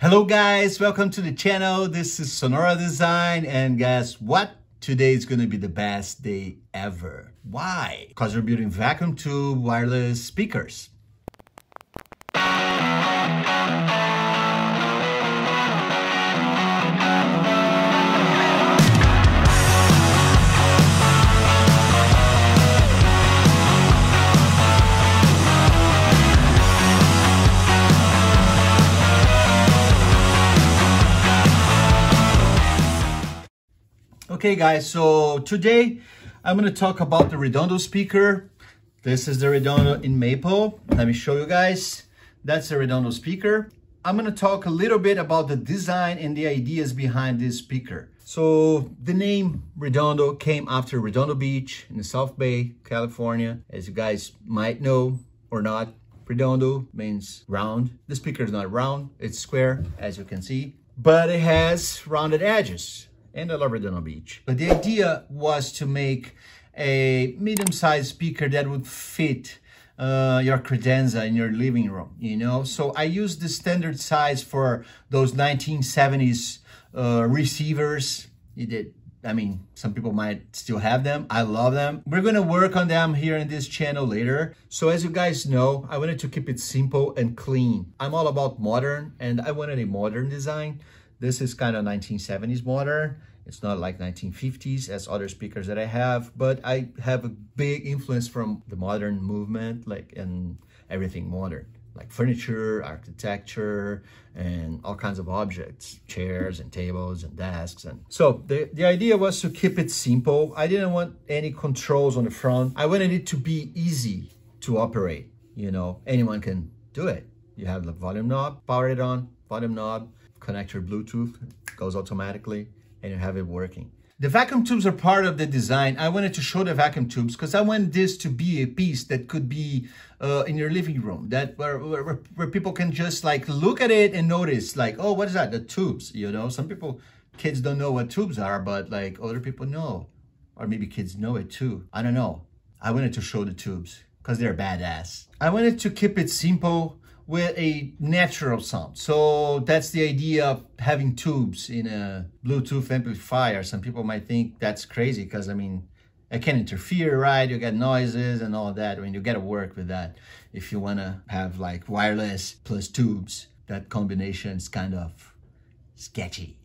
Hello guys, welcome to the channel. This is Sonnora Design and guess what? Today is going to be the best day ever. Why? Because we're building vacuum tube wireless speakers. Okay guys, so today I'm gonna talk about the Redondo speaker. This is the Redondo in maple. Let me show you guys. That's the Redondo speaker. I'm gonna talk a little bit about the design and the ideas behind this speaker. So the name Redondo came after Redondo Beach in the South Bay, California. As you guys might know or not, Redondo means round. The speaker is not round, it's square, as you can see, but it has rounded edges and I love Redondo Beach. But the idea was to make a medium-sized speaker that would fit uh, your credenza in your living room, you know? So I used the standard size for those 1970s uh, receivers. You did, I mean, some people might still have them. I love them. We're gonna work on them here in this channel later. So as you guys know, I wanted to keep it simple and clean. I'm all about modern and I wanted a modern design. This is kind of 1970s modern. It's not like 1950s as other speakers that I have, but I have a big influence from the modern movement, like and everything modern, like furniture, architecture, and all kinds of objects, chairs and tables and desks. And so the, the idea was to keep it simple. I didn't want any controls on the front. I wanted it to be easy to operate. You know, anyone can do it. You have the volume knob, power it on, volume knob, connect your Bluetooth, goes automatically, and you have it working. The vacuum tubes are part of the design. I wanted to show the vacuum tubes because I want this to be a piece that could be uh, in your living room, that where, where, where people can just like look at it and notice like, oh, what is that? The tubes, you know? Some people, kids don't know what tubes are, but like other people know. Or maybe kids know it too. I don't know. I wanted to show the tubes because they're badass. I wanted to keep it simple with a natural sound. So that's the idea of having tubes in a Bluetooth amplifier. Some people might think that's crazy because I mean, it can interfere, right? You get noises and all that. I mean, you gotta work with that. If you wanna have like wireless plus tubes, that combination is kind of sketchy,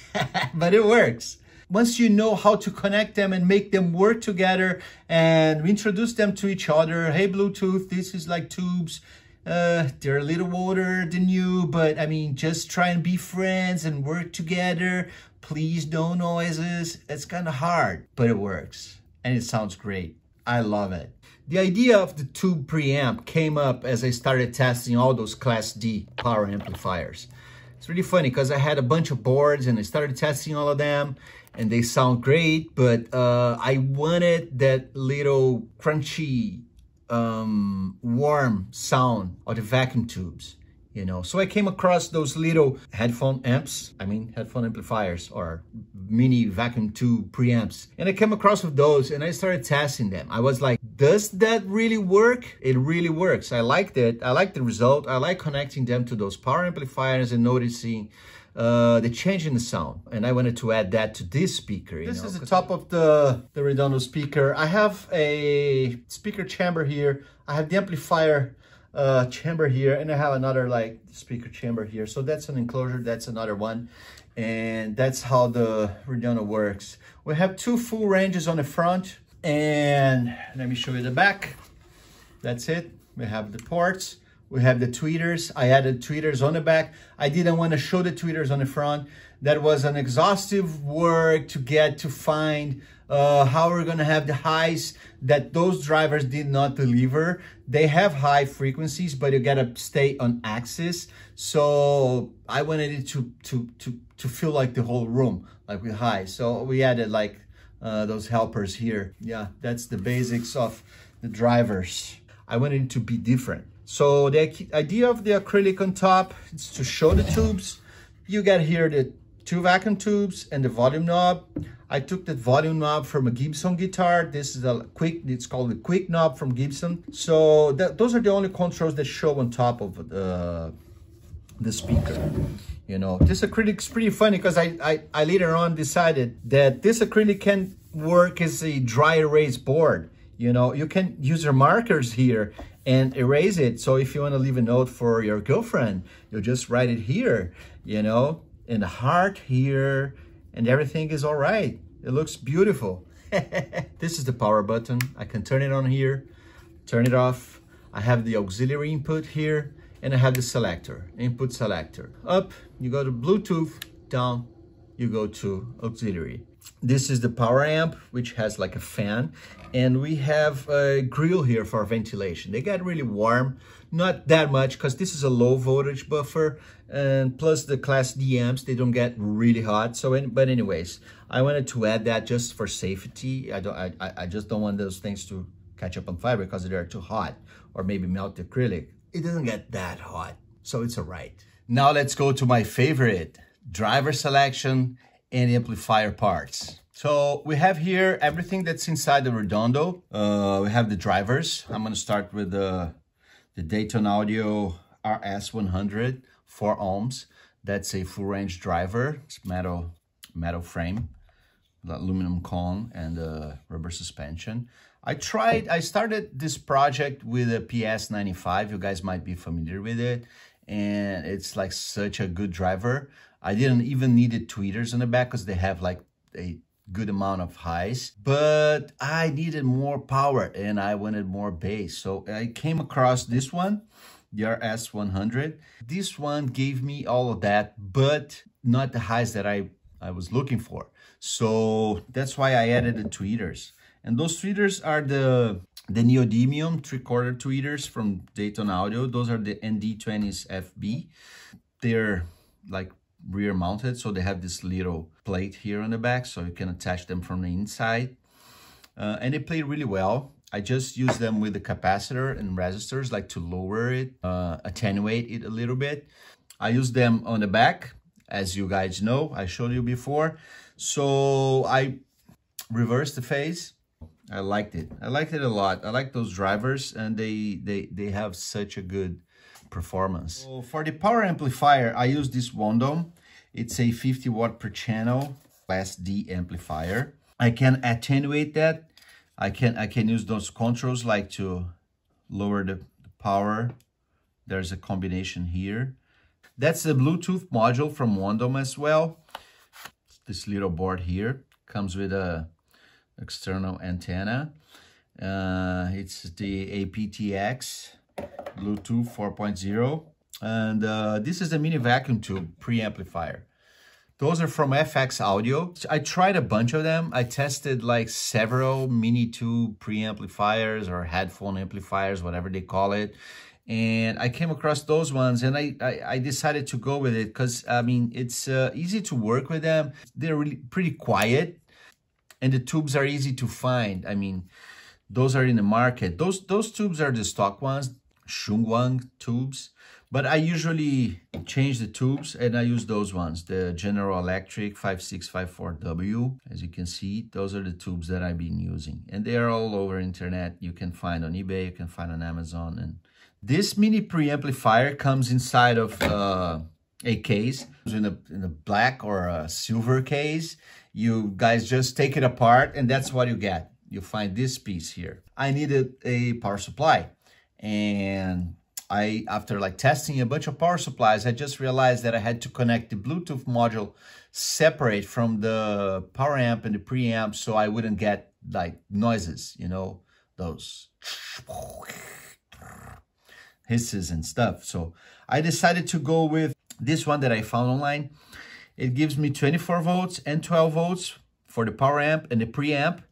but it works. Once you know how to connect them and make them work together and introduce them to each other, hey Bluetooth, this is like tubes, uh, they're a little older than you, but I mean, just try and be friends and work together. Please no noises. It's kind of hard, but it works and it sounds great. I love it. The idea of the tube preamp came up as I started testing all those Class D power amplifiers. It's really funny because I had a bunch of boards and I started testing all of them and they sound great, but uh, I wanted that little crunchy um, warm sound of the vacuum tubes, you know. So I came across those little headphone amps, I mean headphone amplifiers or mini vacuum tube preamps. And I came across with those and I started testing them. I was like, does that really work? It really works. I liked it. I like the result. I like connecting them to those power amplifiers and noticing uh, the change in the sound. And I wanted to add that to this speaker. this know, is the top of the, the Redondo speaker. I have a speaker chamber here. I have the amplifier uh, chamber here and I have another like speaker chamber here. So that's an enclosure, that's another one. And that's how the Redondo works. We have two full ranges on the front and let me show you the back. That's it. We have the ports. We have the tweeters. I added tweeters on the back. I didn't want to show the tweeters on the front. That was an exhaustive work to get to find uh, how we're going to have the highs that those drivers did not deliver. They have high frequencies, but you got to stay on axis. So I wanted it to, to, to, to feel like the whole room, like with high. So we added like uh, those helpers here. Yeah, that's the basics of the drivers. I wanted it to be different. So the idea of the acrylic on top is to show the tubes. You get here the two vacuum tubes and the volume knob. I took the volume knob from a Gibson guitar. This is a quick, it's called the quick knob from Gibson. So that, those are the only controls that show on top of the, the speaker. You know, this acrylic is pretty funny because I, I, I later on decided that this acrylic can work as a dry erase board. You know, you can use your markers here and erase it. So if you want to leave a note for your girlfriend, you just write it here, you know, in the heart here, and everything is all right. It looks beautiful. this is the power button. I can turn it on here, turn it off. I have the auxiliary input here, and I have the selector, input selector. Up, you go to Bluetooth, down, you go to auxiliary. This is the power amp, which has like a fan, and we have a grill here for ventilation. They get really warm, not that much, because this is a low voltage buffer, and plus the class D amps, they don't get really hot. So, but anyways, I wanted to add that just for safety. I don't, I, I just don't want those things to catch up on fire because they're too hot, or maybe melt the acrylic. It doesn't get that hot, so it's all right. Now let's go to my favorite, driver selection and amplifier parts. So we have here everything that's inside the Redondo. Uh, we have the drivers. I'm gonna start with the, the Dayton Audio RS100, 4 ohms. That's a full range driver. It's metal, metal frame, aluminum cone and uh, rubber suspension. I tried, I started this project with a PS95. You guys might be familiar with it. And it's like such a good driver. I didn't even need the tweeters on the back because they have like a good amount of highs, but I needed more power and I wanted more bass. So I came across this one, the RS100. This one gave me all of that, but not the highs that I, I was looking for. So that's why I added the tweeters. And those tweeters are the the neodymium three-quarter tweeters from Dayton Audio. Those are the ND20s FB. They're like rear mounted. So they have this little plate here on the back so you can attach them from the inside. Uh, and they play really well. I just use them with the capacitor and resistors like to lower it, uh, attenuate it a little bit. I use them on the back, as you guys know, I showed you before. So I reversed the phase. I liked it. I liked it a lot. I like those drivers and they, they, they have such a good performance. So for the power amplifier, I use this Wondom. It's a 50 watt per channel class D amplifier. I can attenuate that. I can I can use those controls like to lower the, the power. There's a combination here. That's the Bluetooth module from Wondom as well. This little board here comes with a external antenna. Uh, it's the aptX Bluetooth 4.0. And uh, this is a mini vacuum tube preamplifier. Those are from FX Audio. I tried a bunch of them. I tested like several mini tube preamplifiers or headphone amplifiers, whatever they call it. And I came across those ones and I, I, I decided to go with it because, I mean, it's uh, easy to work with them. They're really pretty quiet and the tubes are easy to find. I mean, those are in the market. Those, those tubes are the stock ones. Shuguang tubes. But I usually change the tubes and I use those ones, the General Electric 5654W. As you can see, those are the tubes that I've been using. And they are all over internet. You can find on eBay, you can find on Amazon. And this mini preamplifier comes inside of uh, a case in a, in a black or a silver case. You guys just take it apart and that's what you get. You find this piece here. I needed a power supply and I, after like testing a bunch of power supplies, I just realized that I had to connect the Bluetooth module separate from the power amp and the preamp so I wouldn't get like noises, you know, those hisses and stuff. So I decided to go with this one that I found online. It gives me 24 volts and 12 volts for the power amp and the preamp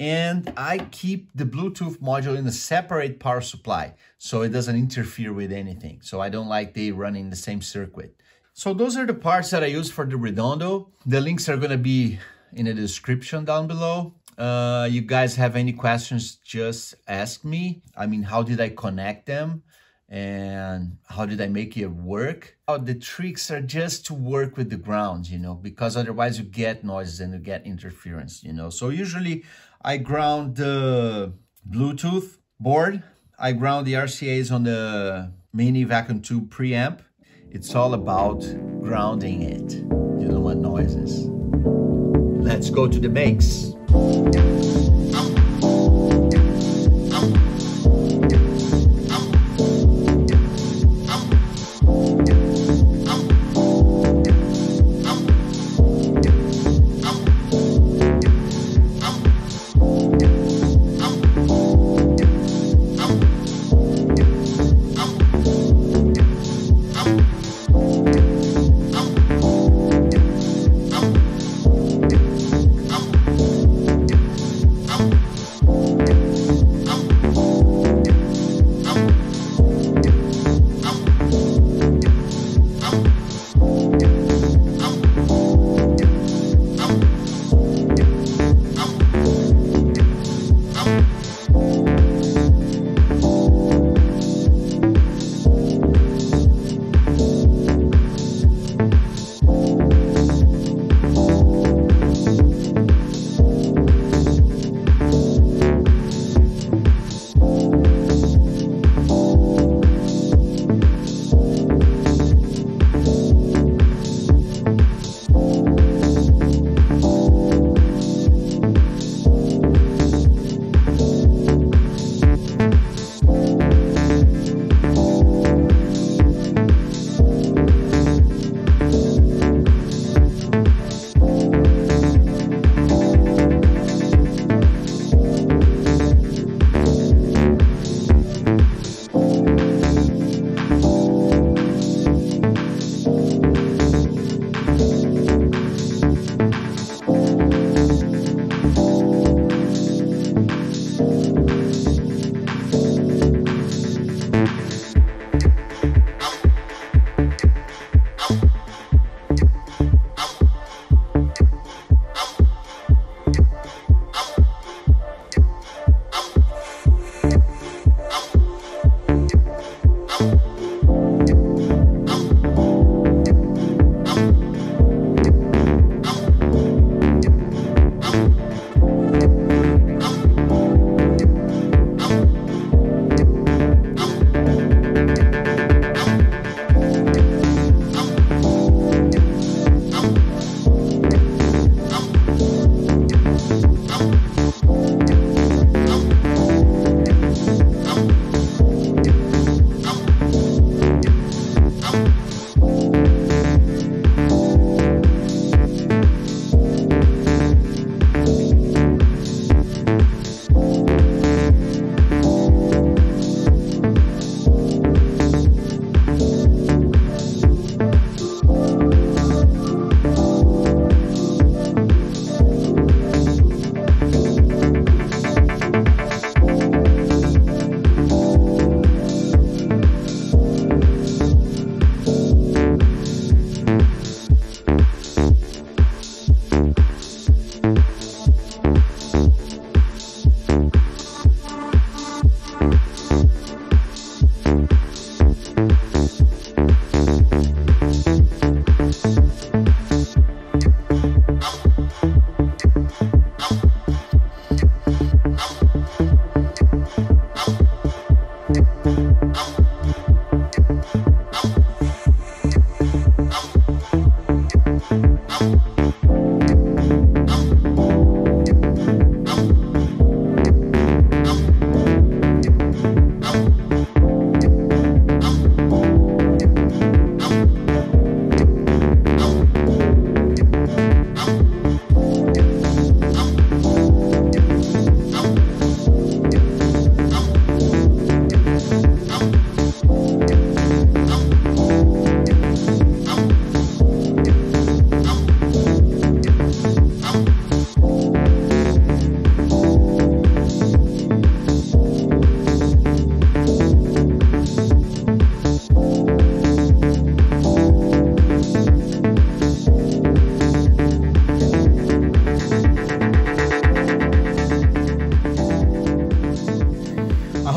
and I keep the Bluetooth module in a separate power supply so it doesn't interfere with anything. So I don't like they run in the same circuit. So those are the parts that I use for the Redondo. The links are gonna be in the description down below. Uh, you guys have any questions, just ask me. I mean, how did I connect them? and how did I make it work? Oh, the tricks are just to work with the ground, you know, because otherwise you get noises and you get interference, you know. So usually I ground the Bluetooth board. I ground the RCAs on the mini vacuum tube preamp. It's all about grounding it. You know what noises. Let's go to the mix.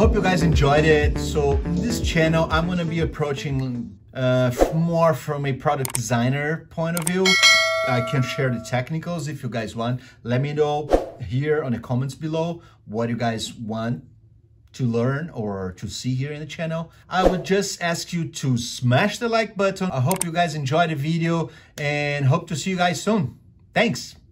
Hope you guys enjoyed it. So this channel, I'm gonna be approaching uh, more from a product designer point of view. I can share the technicals if you guys want. Let me know here on the comments below what you guys want to learn or to see here in the channel, I would just ask you to smash the like button. I hope you guys enjoyed the video and hope to see you guys soon. Thanks.